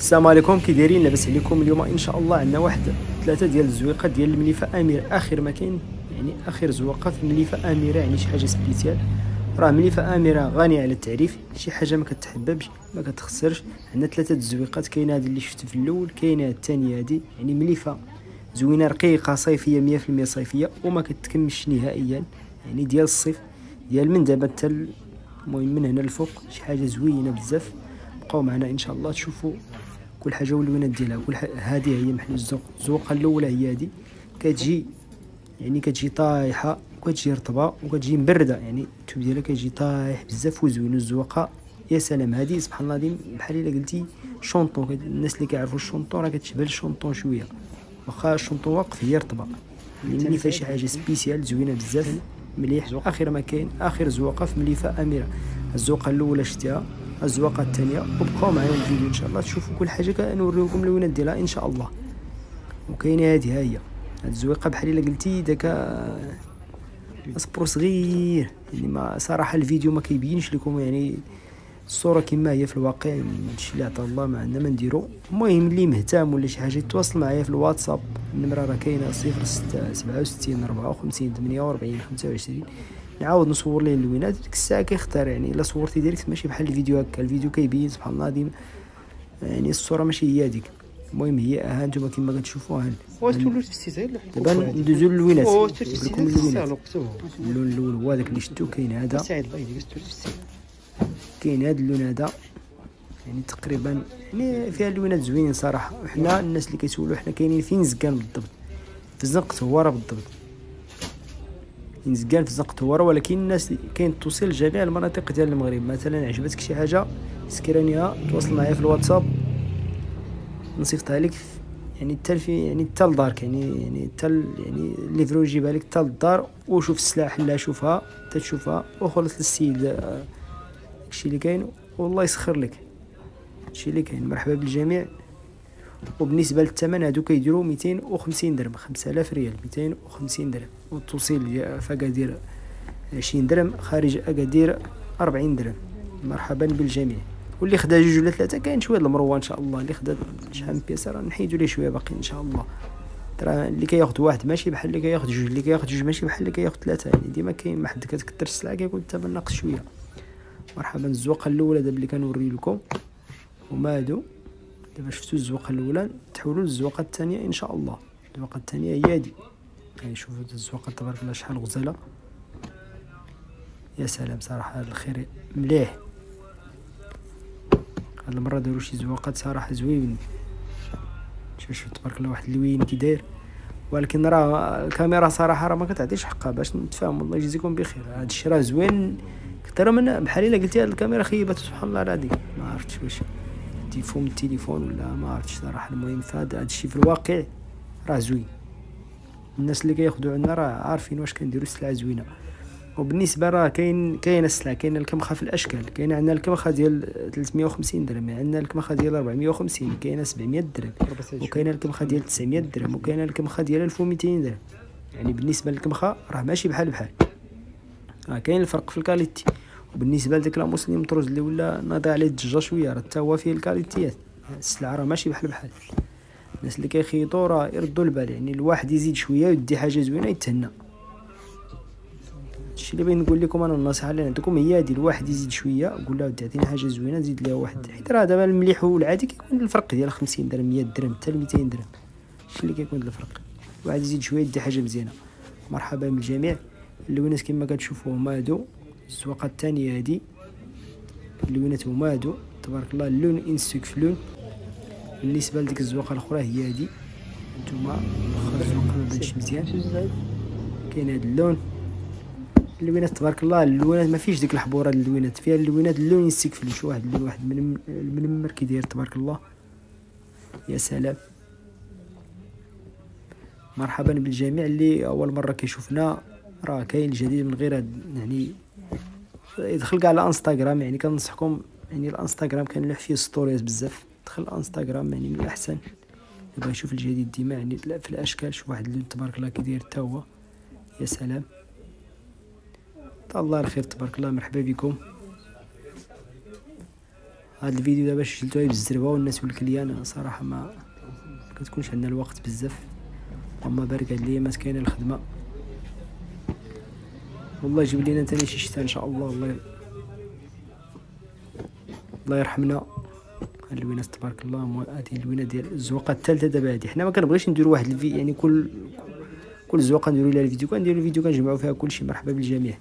السلام عليكم. كي دايرين لاباس عليكم اليوم إن شاء الله عندنا واحد ثلاثة ديال الزويقات ديال المليفه امير آخر ما كاين يعني آخر زوقه في المليفه أميرة يعني شي حاجة spécial. راه مليفه أميرة غنية على التعريف. شي حاجة ما كتحببش ما كتخسرش. عندنا ثلاثة الزويقات كاينة هذه اللي شفت في الأول كاينة الثانية هذه يعني مليفه زوينة رقيقة صيفية 100% صيفية وما كتكملش نهائيا. يعني ديال الصيف ديال من دابا حتى المهم من هنا الفوق شي حاجة زوينة بزاف. بقاو معنا إن شاء الله. تشوفوا كل حاجة واللونات ديالها كل هذه هي محل الزوق الزوقه الاولى هي هذه كتجي يعني كتجي طايحة وكتجي رطبة وكتجي مبردة. يعني الثوب ديالها كيجي طايح بزاف وزوين. الزوقه يا سلام. هذه سبحان الله بحال إلا قلتي شونطون الناس اللي كيعرفوا الشونطون راه كتشبه الشونطون شوية. واخا الشونطون واقف هي رطبة. يعني ملي فيها شي حاجة سبيسيال زوينة بزاف. مليح. آخر ما كاين آخر زوقه في مليفة أميرة. الزوقه الاولى شتيها. الزواقه الثانية وبقاو معايا الفيديو إن شاء الله. تشوفوا كل حاجة كنوريوكم اللونات ديالها إن شاء الله. وكاينة هذه ها هي. هاد الزويقة بحال إلا قلتي داك سبور صغير يعني ما صراحة الفيديو ما كيبينش لكم يعني الصورة كما هي في الواقع. هادشي اللي عطا الله ما عندنا ما نديرو. المهم اللي مهتم ولا شي حاجة يتواصل معايا في الواتساب. النمرة راه كاينة 06 54 48 25 نعاود نصور ليه اللوينات ديك الساعة كيختار يعني إلا صورتي direct ماشي بحال الفيديو هكا الفيديو كيبين سبحان الله ديما يعني الصورة ماشي هي هذيك المهم هي ها أنتم كما كتشوفوا ها في دابا ندوزو للوينات. لكم اللوينات. اللون الأول هو هذاك اللي شفتو كاين هذا. كاين هذا اللون هذا. يعني تقريبا يعني فيها اللوينات زوينين صراحة. وحنا الناس اللي كيسولوا حنا كاينين فين زكان بالضبط. في زنقة هواره بالضبط. ينزكان في زنقة هواره ولكن الناس كاين توصيل لجميع المناطق ديال المغرب. مثلا عجبتك شي حاجة؟ سكرانيها تواصل معايا في الواتساب. نصيفطها لك يعني حتى في يعني حتى لدارك يعني يعني حتى يعني ليفرو يجيبها لك حتى للدار وشوف السلعه حلها شوفها تشوفها. وخلص للسيد داكشي اللي كاين. والله يسخر لك. هادشي اللي كاين. مرحبا بالجميع. وبالنسبة للثمن هادو كيديروا 250 درهم 5000 ريال 250 درهم. والتوصيل ديال فاكادير 20 درهم خارج اكادير 40 درهم. مرحبا بالجميع. واللي خدا جوج ولا ثلاثة كاين شوية المروه إن شاء الله. اللي خدا شحال من بياسه راه نحيدو ليه شوية باقي إن شاء الله. ترى اللي كياخذ واحد ماشي بحال اللي كياخذ جوج اللي كياخذ جوج ماشي بحال اللي كياخذ ثلاثة. يعني ديما كاين ما حد كتكثر السلعة كيكون الثمن ناقص شوية. مرحبا الزواقه الأولى دابا اللي كنوري لكم هما هادو. دابا شفتو الزواقه الأولى تحولوا للزواقه الثانية إن شاء الله. الزواقه الثانية هي هادي. يعني شوفوا الزواقه تبارك الله شحال غزالة. يا سلام صراحة الخير مليح. هاد المرة داروا شي زواقات صراحة زوين شوف تبارك الله واحد اللوين كي داير. ولكن راه الكاميرا صراحة راه ما كتعطيش حقها باش نتفاهم الله يجزيكم بخير. هذا الشيء راه زوين. كثر من بحال إلا قلتي هاد الكاميرا خيبات سبحان الله العظيم ما عرفتش واش. تيفون التليفون ولا ما عرفتش صراحة المهم فهاد الشيء في الواقع راه زوين. الناس اللي كياخذوا عندنا راه عارفين واش كنديروا السلعة زوينة. وبالنسبة راه كاين كاين السلعة كاين الكمخة في الأشكال. كاين عندنا الكمخة ديال 350 درهم عندنا الكمخة ديال 450 كاينة 700 درهم وكاينة الكمخة ديال 900 درهم وكاينة الكمخة ديال 1200 درهم. يعني بالنسبة للكمخة راه ماشي بحال بحال. راه كاين الفرق في الكاليتي. وبالنسبة لديك لا مسلم مطروز اللي ولا ناضي عليه الدجاجه شوية راه حتى هو فيه الكاليتيات السلعة راه ماشي بحال بحال. الناس اللي كيخيطوا راه يردوا البال يعني الواحد يزيد شوية ويدي حاجة زوينة يتهنى. الشيء اللي بغيت نقول لكم أنا النصيحه اللي عندكم هي هذه الواحد يزيد شوية قول له ودي عطيني حاجة زوينة زيد ليها واحد. حيت راه دابا المليح والعادي كيكون الفرق ديال 50 درهم 100 درهم حتى 200 درهم. الشيء اللي كيكون الفرق. الواحد يزيد شوية يدي حاجة مزيانة. مرحبا بالجميع. اللوينات كما كتشوفوا هما هادو. الزواقه الثانية هادي. اللوينات هما تبارك الله اللون انسوك في لون بالنسبة لديك الزواقه الأخرى هي هادي. نتوما ما بانش مزيان. كاين هاد اللون. اللوينات تبارك الله اللوينات ما فيش ديك الحبورة اللوينات فيها اللوينات اللون يستكفل شي واحد اللون واحد من المنمر كي داير تبارك الله. يا سلام. مرحبا بالجميع اللي أول مرة كيشوفنا. راه كاين الجديد من غير يعني يدخل كاع على إنستغرام يعني كنصحكم يعني الإنستغرام كنلوح فيه stories بزاف. دخل الانستغرام يعني من الأحسن. يبغى يشوف الجديد ديما يعني في الأشكال شوف واحد اللون تبارك الله كي داير حتى هو. يا سلام. الله الخير تبارك الله مرحبا بكم. هاد الفيديو دابا سجلتوها بالزربه والناس والكليان صراحة ما كتكونش عندنا الوقت بزاف. أما بارك هاد الايامات كاينة الخدمة. والله يجيب لينا تاني شي شتا إن شاء الله. الله الله يرحمنا. الوينات تبارك الله هذه الوينة ديال الزواقة الثالثة دابا هذه حنا ما كنبغيش نديرو واحد الفي يعني كل كل زواقة نديرو لها الفيديو. كنديرو الفيديو كنجمعو فيها كلشي. مرحبا بالجميع.